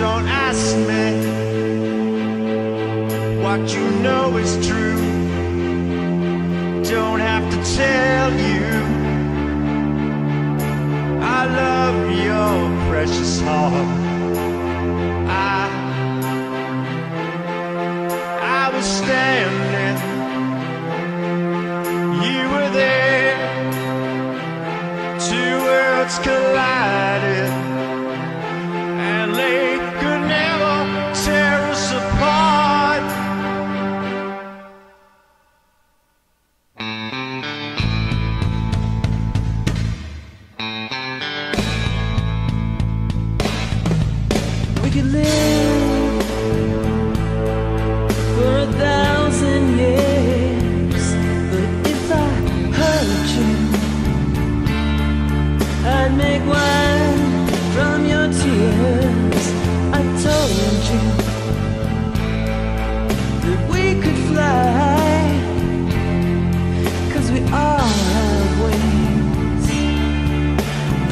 Don't ask me what you know is true. Don't have to tell you. I love your precious heart. I I was standing. You were there. Two worlds collided.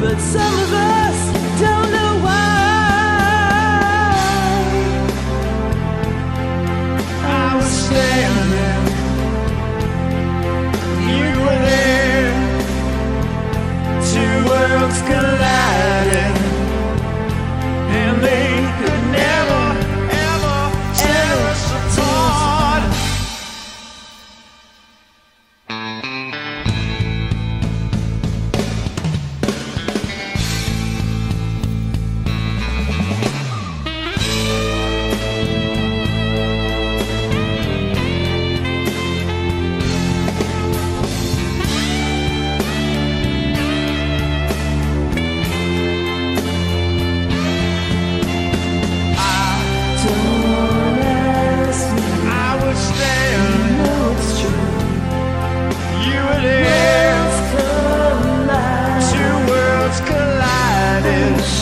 but some of us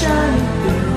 那一边